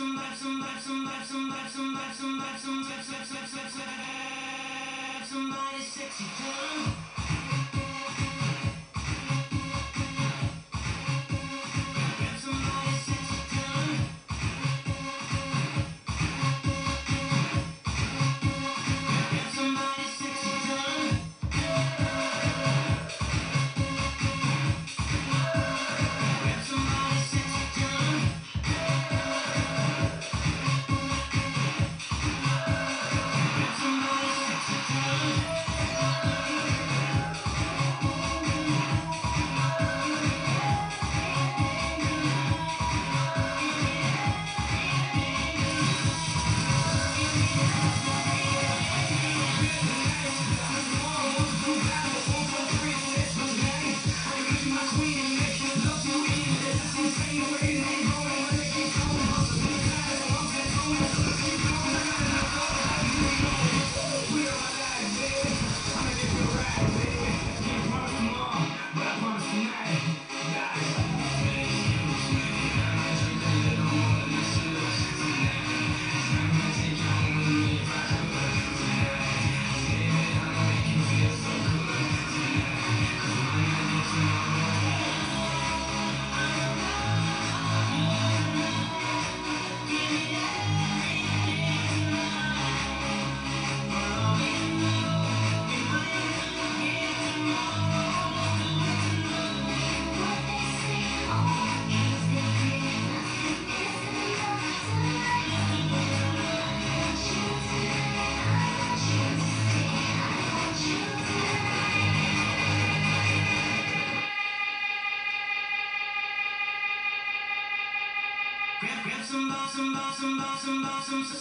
Somebody sexy tongue. Some,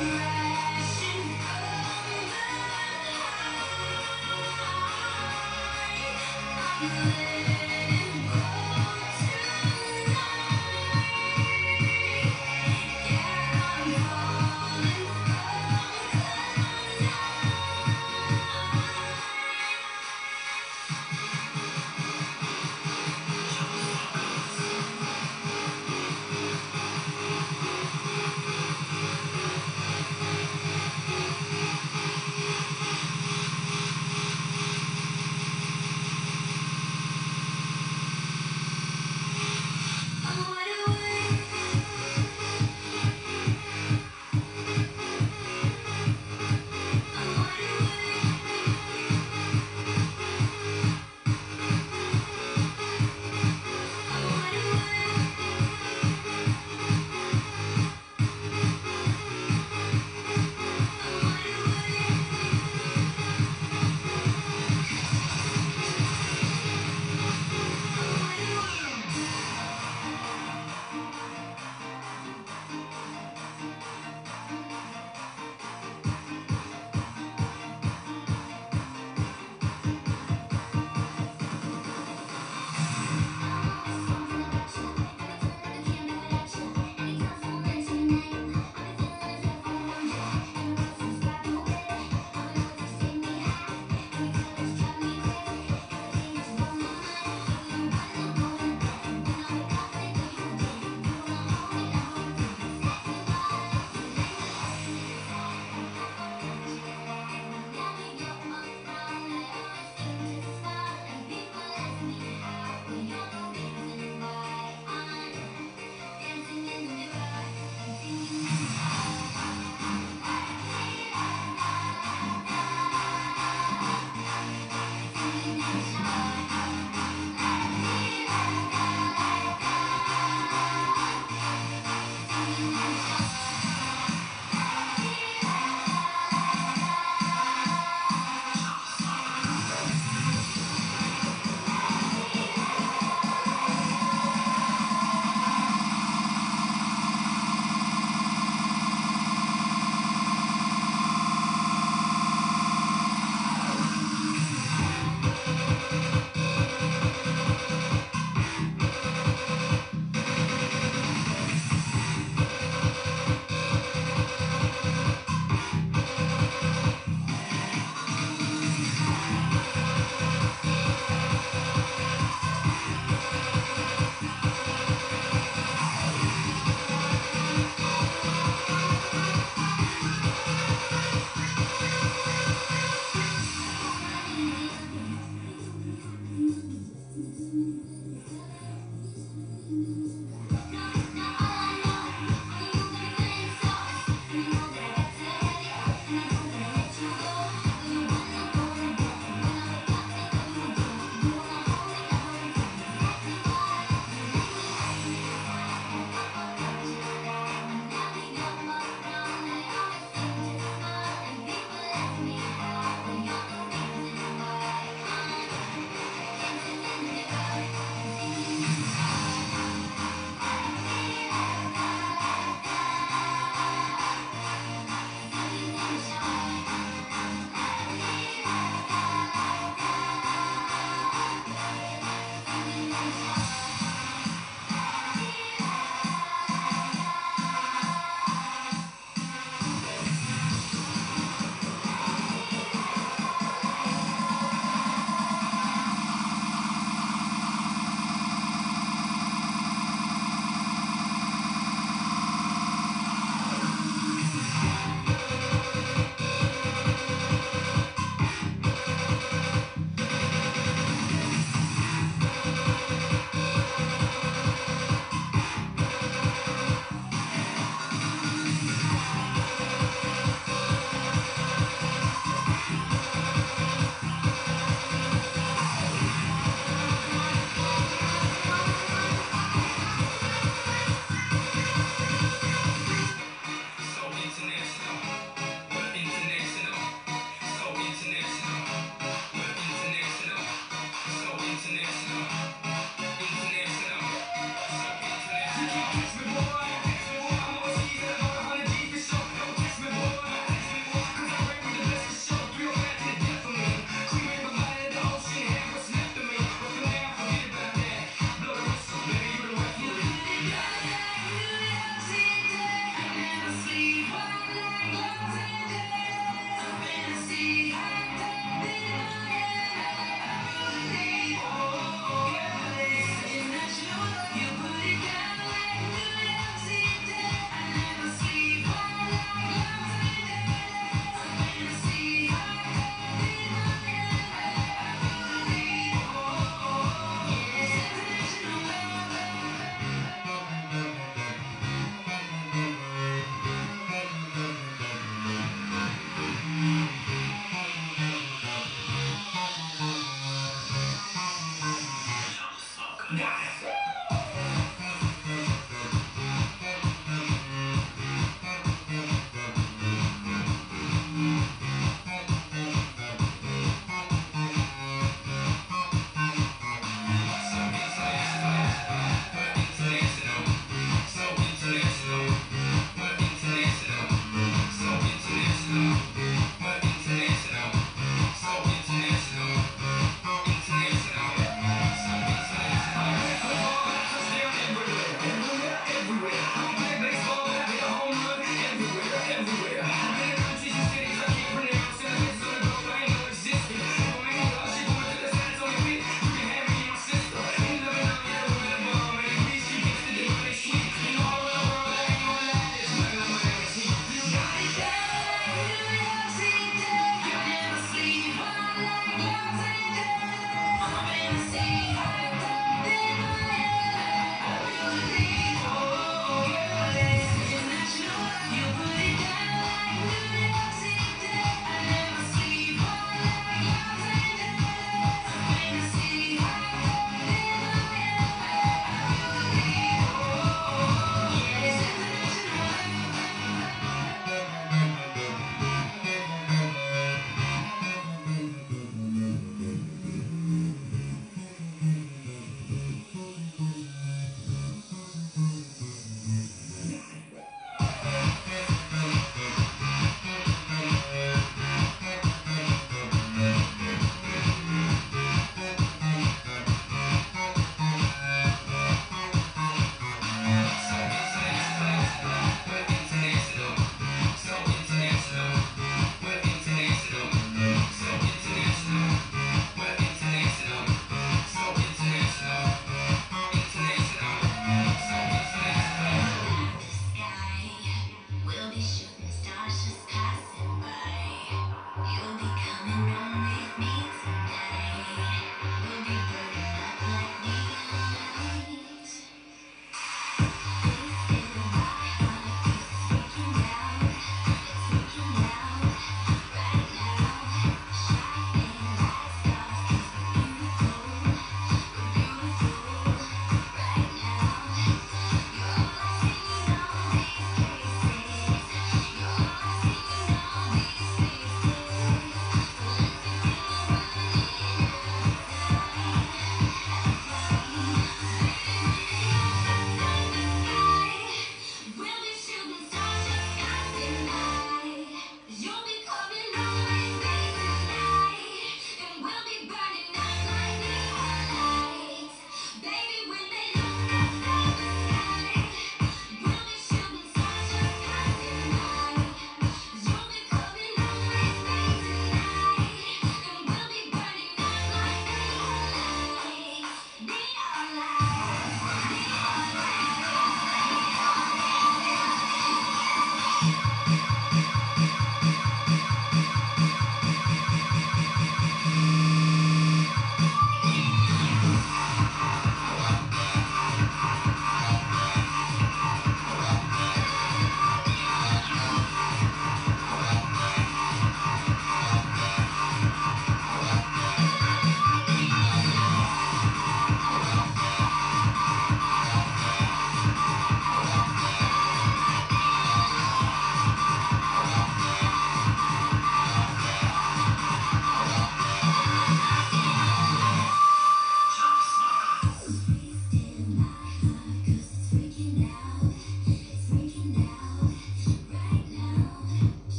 crashing